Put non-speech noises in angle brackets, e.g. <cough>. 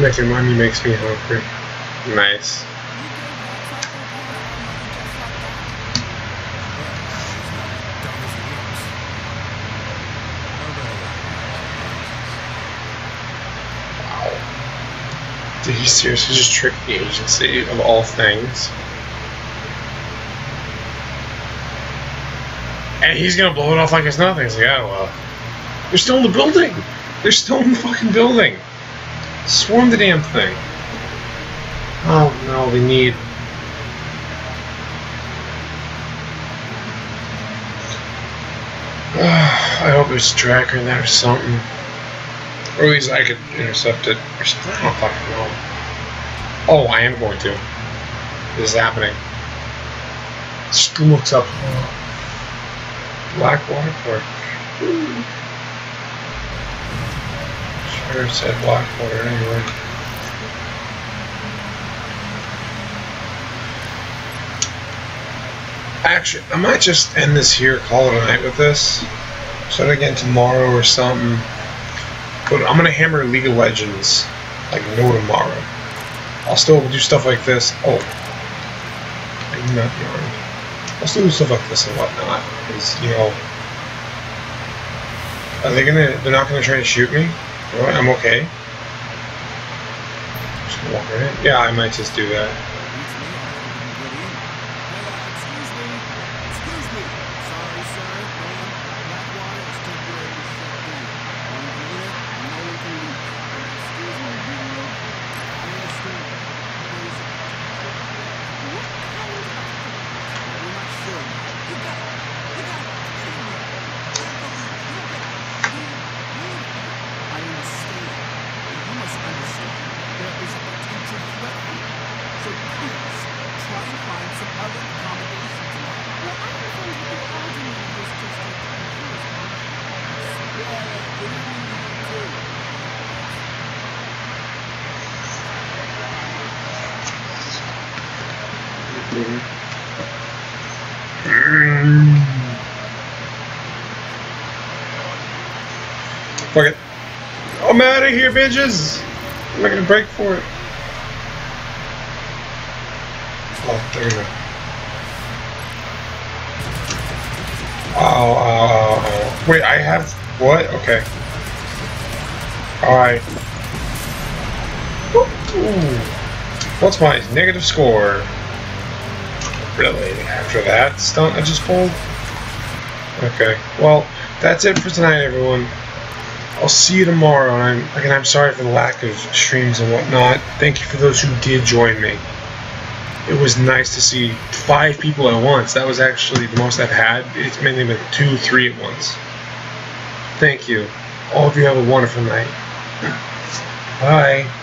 Making money makes me hungry. Nice. Did he seriously just trick the agency of all things? And he's gonna blow it off like it's nothing. It's like, oh well. They're still in the building! They're still in the fucking building! Swarm the damn thing. Oh no, we need. <sighs> I hope tracker in there or something. At least I could intercept it or something. I don't fucking know. Oh, I am going to. This is happening. School looks up. Blackwater Park. Sure, said Blackwater anyway. Actually, I might just end this here, call it a night with this. Start again tomorrow or something. But I'm gonna hammer League of Legends like no tomorrow. I'll still do stuff like this. Oh, I'm not yarn. I'll still do stuff like this and whatnot. Because you know, are they gonna? They're not gonna try to shoot me. I'm okay. Just walk right in. Yeah, I might just do that. Um, fuck it. I'm out of here, bitches! I'm not gonna break for it. Oh, gonna. Oh, oh, oh, Wait, I have. What? Okay. Alright. What's my negative score? Really? After that stunt I just pulled? Okay. Well, that's it for tonight, everyone. I'll see you tomorrow. And I'm again, I'm sorry for the lack of streams and whatnot. Thank you for those who did join me. It was nice to see five people at once. That was actually the most I've had. It's mainly been two, three at once. Thank you. All of you have a wonderful night. Bye.